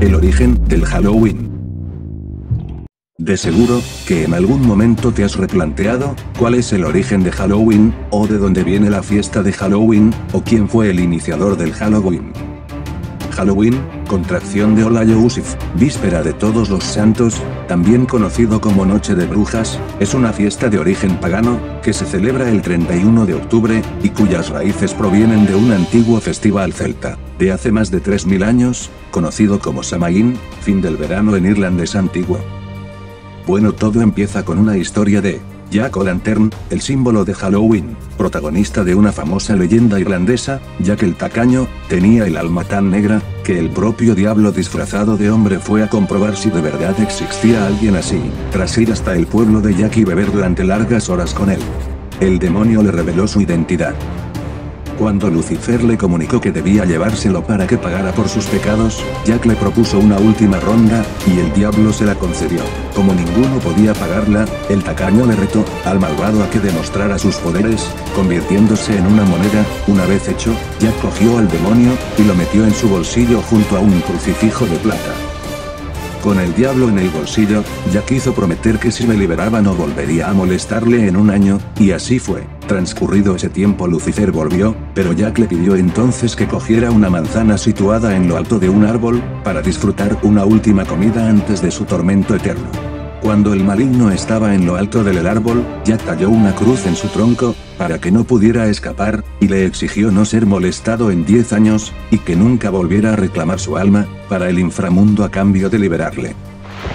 el origen del Halloween. De seguro, que en algún momento te has replanteado, cuál es el origen de Halloween, o de dónde viene la fiesta de Halloween, o quién fue el iniciador del Halloween. Halloween, contracción de Hola Yusif, víspera de todos los santos, también conocido como Noche de Brujas, es una fiesta de origen pagano, que se celebra el 31 de octubre, y cuyas raíces provienen de un antiguo festival celta, de hace más de 3.000 años, conocido como Samaín, fin del verano en irlandés antiguo. Bueno todo empieza con una historia de Jack O'Lantern, el símbolo de Halloween, protagonista de una famosa leyenda irlandesa, que el tacaño, tenía el alma tan negra, que el propio diablo disfrazado de hombre fue a comprobar si de verdad existía alguien así, tras ir hasta el pueblo de Jack y beber durante largas horas con él. El demonio le reveló su identidad. Cuando Lucifer le comunicó que debía llevárselo para que pagara por sus pecados, Jack le propuso una última ronda, y el diablo se la concedió. Como ninguno podía pagarla, el tacaño le retó al malvado a que demostrara sus poderes, convirtiéndose en una moneda, una vez hecho, Jack cogió al demonio, y lo metió en su bolsillo junto a un crucifijo de plata. Con el diablo en el bolsillo, Jack hizo prometer que si me liberaba no volvería a molestarle en un año, y así fue. Transcurrido ese tiempo Lucifer volvió, pero Jack le pidió entonces que cogiera una manzana situada en lo alto de un árbol, para disfrutar una última comida antes de su tormento eterno. Cuando el maligno estaba en lo alto del árbol, Jack talló una cruz en su tronco, para que no pudiera escapar, y le exigió no ser molestado en 10 años, y que nunca volviera a reclamar su alma, para el inframundo a cambio de liberarle.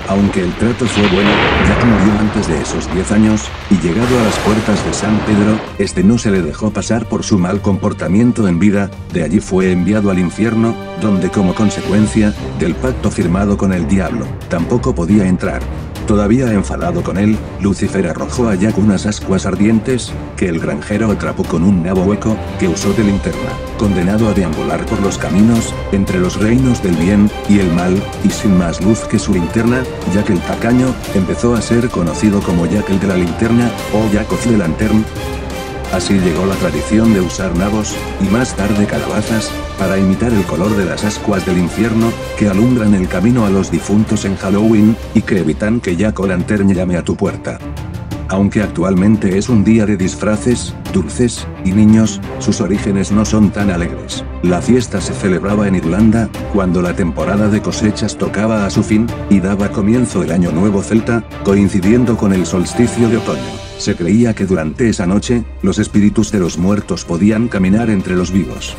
Aunque el trato fue bueno, Jack murió antes de esos 10 años, y llegado a las puertas de San Pedro, este no se le dejó pasar por su mal comportamiento en vida, de allí fue enviado al infierno, donde como consecuencia, del pacto firmado con el diablo, tampoco podía entrar. Todavía enfadado con él, Lucifer arrojó a Jack unas ascuas ardientes, que el granjero atrapó con un nabo hueco, que usó de linterna, condenado a deambular por los caminos, entre los reinos del bien y el mal, y sin más luz que su linterna, Jack el tacaño, empezó a ser conocido como Jack el de la linterna, o Jack of the Lantern, Así llegó la tradición de usar nabos, y más tarde calabazas, para imitar el color de las ascuas del infierno, que alumbran el camino a los difuntos en Halloween, y que evitan que Jack O'Lantern llame a tu puerta. Aunque actualmente es un día de disfraces, dulces, y niños, sus orígenes no son tan alegres. La fiesta se celebraba en Irlanda, cuando la temporada de cosechas tocaba a su fin, y daba comienzo el año nuevo celta, coincidiendo con el solsticio de otoño. Se creía que durante esa noche, los espíritus de los muertos podían caminar entre los vivos.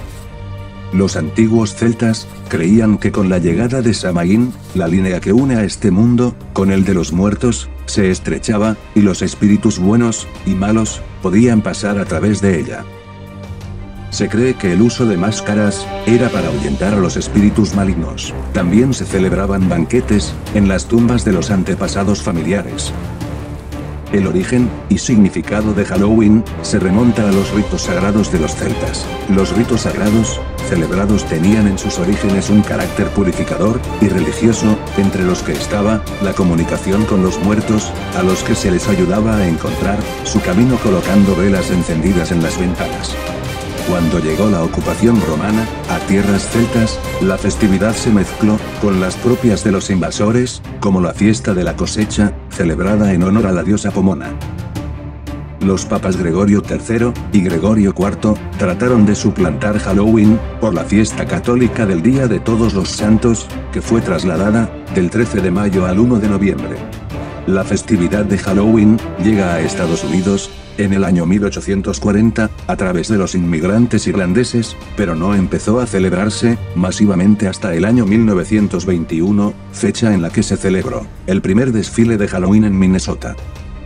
Los antiguos celtas, creían que con la llegada de Samaín, la línea que une a este mundo, con el de los muertos, se estrechaba, y los espíritus buenos, y malos, podían pasar a través de ella. Se cree que el uso de máscaras, era para ahuyentar a los espíritus malignos. También se celebraban banquetes, en las tumbas de los antepasados familiares. El origen y significado de Halloween se remonta a los ritos sagrados de los celtas. Los ritos sagrados, celebrados tenían en sus orígenes un carácter purificador y religioso, entre los que estaba la comunicación con los muertos, a los que se les ayudaba a encontrar su camino colocando velas encendidas en las ventanas. Cuando llegó la ocupación romana, a tierras celtas, la festividad se mezcló con las propias de los invasores, como la fiesta de la cosecha, celebrada en honor a la diosa Pomona. Los papas Gregorio III y Gregorio IV trataron de suplantar Halloween por la fiesta católica del Día de Todos los Santos, que fue trasladada del 13 de mayo al 1 de noviembre. La festividad de Halloween llega a Estados Unidos en el año 1840, a través de los inmigrantes irlandeses, pero no empezó a celebrarse masivamente hasta el año 1921, fecha en la que se celebró el primer desfile de Halloween en Minnesota.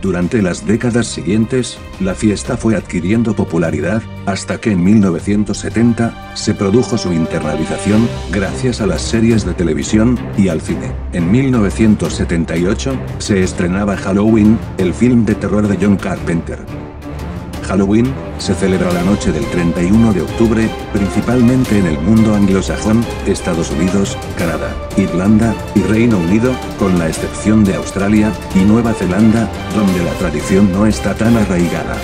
Durante las décadas siguientes, la fiesta fue adquiriendo popularidad, hasta que en 1970, se produjo su internalización, gracias a las series de televisión, y al cine. En 1978, se estrenaba Halloween, el film de terror de John Carpenter. Halloween, se celebra la noche del 31 de octubre, principalmente en el mundo anglosajón, Estados Unidos, Canadá, Irlanda, y Reino Unido, con la excepción de Australia, y Nueva Zelanda, donde la tradición no está tan arraigada.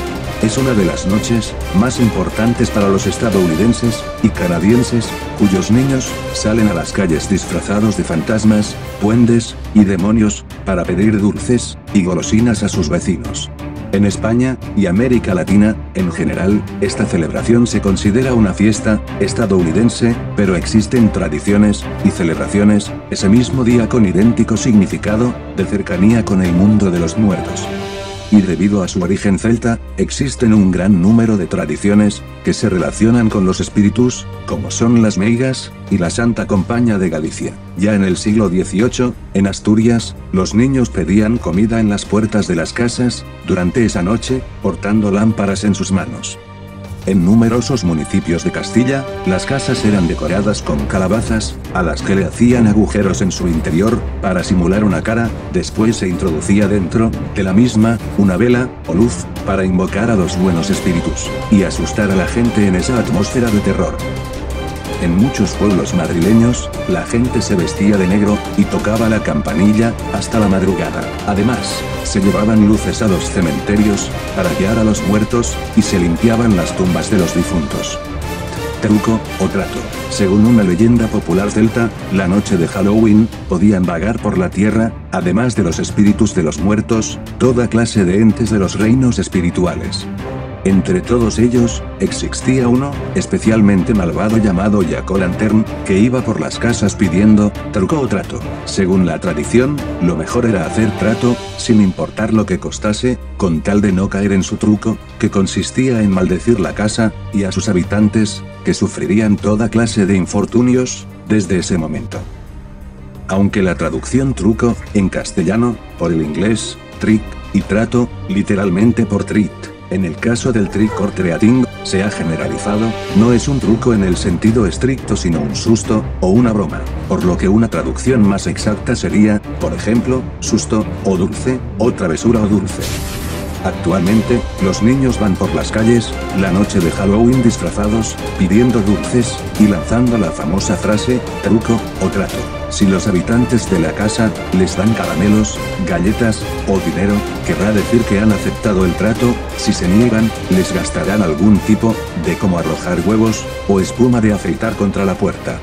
es una de las noches más importantes para los estadounidenses y canadienses, cuyos niños salen a las calles disfrazados de fantasmas, puentes y demonios para pedir dulces y golosinas a sus vecinos. En España, y América Latina, en general, esta celebración se considera una fiesta estadounidense, pero existen tradiciones y celebraciones ese mismo día con idéntico significado, de cercanía con el mundo de los muertos y debido a su origen celta, existen un gran número de tradiciones, que se relacionan con los espíritus, como son las meigas, y la Santa Compaña de Galicia. Ya en el siglo XVIII, en Asturias, los niños pedían comida en las puertas de las casas, durante esa noche, portando lámparas en sus manos. En numerosos municipios de Castilla, las casas eran decoradas con calabazas, a las que le hacían agujeros en su interior, para simular una cara, después se introducía dentro, de la misma, una vela, o luz, para invocar a los buenos espíritus, y asustar a la gente en esa atmósfera de terror. En muchos pueblos madrileños, la gente se vestía de negro, y tocaba la campanilla, hasta la madrugada. Además, se llevaban luces a los cementerios, para guiar a los muertos, y se limpiaban las tumbas de los difuntos. Truco, o trato. Según una leyenda popular celta, la noche de Halloween, podían vagar por la tierra, además de los espíritus de los muertos, toda clase de entes de los reinos espirituales. Entre todos ellos, existía uno, especialmente malvado llamado Jack Lantern, que iba por las casas pidiendo, truco o trato. Según la tradición, lo mejor era hacer trato, sin importar lo que costase, con tal de no caer en su truco, que consistía en maldecir la casa, y a sus habitantes, que sufrirían toda clase de infortunios, desde ese momento. Aunque la traducción truco, en castellano, por el inglés, trick, y trato, literalmente por treat, en el caso del trick or treating, se ha generalizado, no es un truco en el sentido estricto sino un susto, o una broma, por lo que una traducción más exacta sería, por ejemplo, susto, o dulce, o travesura o dulce. Actualmente, los niños van por las calles, la noche de Halloween disfrazados, pidiendo dulces, y lanzando la famosa frase, truco, o trato. Si los habitantes de la casa, les dan caramelos, galletas, o dinero, querrá decir que han aceptado el trato, si se niegan, les gastarán algún tipo, de como arrojar huevos, o espuma de afeitar contra la puerta.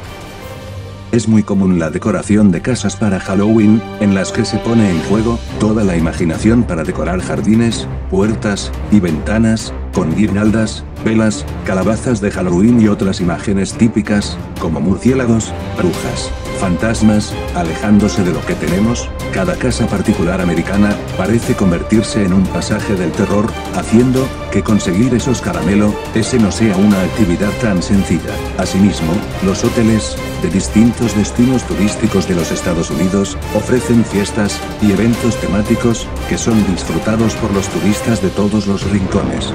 Es muy común la decoración de casas para Halloween, en las que se pone en juego toda la imaginación para decorar jardines, puertas y ventanas, con guirnaldas, velas, calabazas de Halloween y otras imágenes típicas, como murciélagos, brujas, fantasmas, alejándose de lo que tenemos, cada casa particular americana, parece convertirse en un pasaje del terror, haciendo, que conseguir esos caramelo, ese no sea una actividad tan sencilla. Asimismo, los hoteles, de distintos destinos turísticos de los Estados Unidos, ofrecen fiestas, y eventos temáticos, que son disfrutados por los turistas de todos los rincones.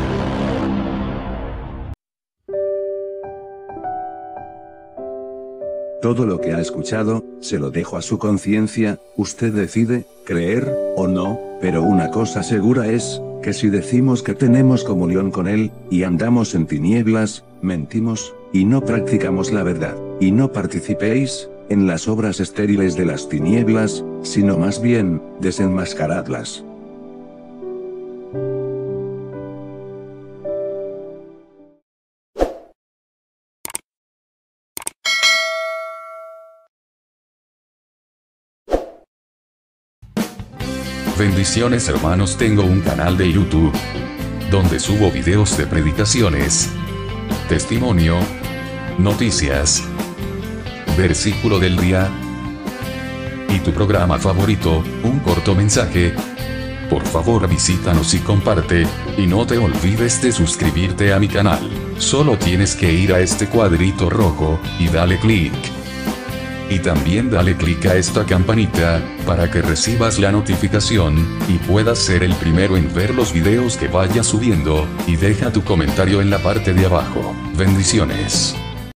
Todo lo que ha escuchado, se lo dejo a su conciencia, usted decide, creer, o no, pero una cosa segura es, que si decimos que tenemos comunión con Él, y andamos en tinieblas, mentimos, y no practicamos la verdad, y no participéis, en las obras estériles de las tinieblas, sino más bien, desenmascaradlas. Bendiciones hermanos, tengo un canal de YouTube donde subo videos de predicaciones, testimonio, noticias, versículo del día y tu programa favorito, un corto mensaje. Por favor visítanos y comparte, y no te olvides de suscribirte a mi canal. Solo tienes que ir a este cuadrito rojo, y dale clic. Y también dale clic a esta campanita, para que recibas la notificación, y puedas ser el primero en ver los videos que vaya subiendo, y deja tu comentario en la parte de abajo. Bendiciones.